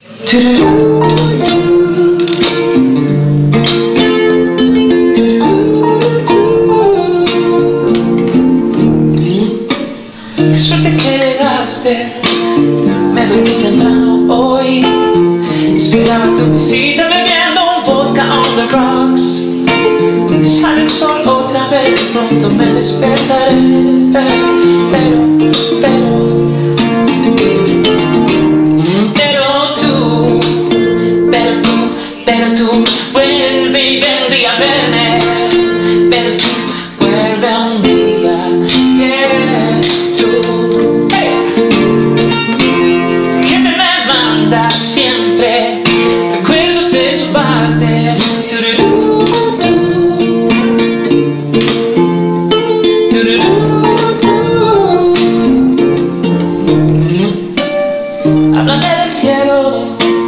Qué suerte que llegaste. Me dormí temprano hoy. Esperaba tu visita bebiendo un vodka on the rocks. Sale el sol otra vez Pronto me despertaré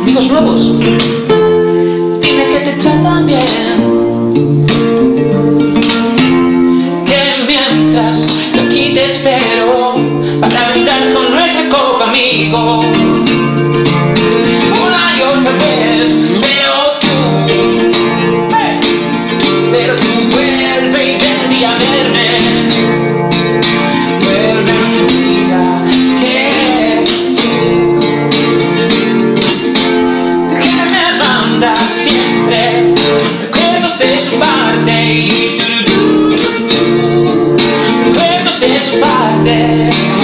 amigos nuevos. Dime que te tratan bien. Que mientras yo aquí te espero para brindar con nuestra copa, amigo. Friday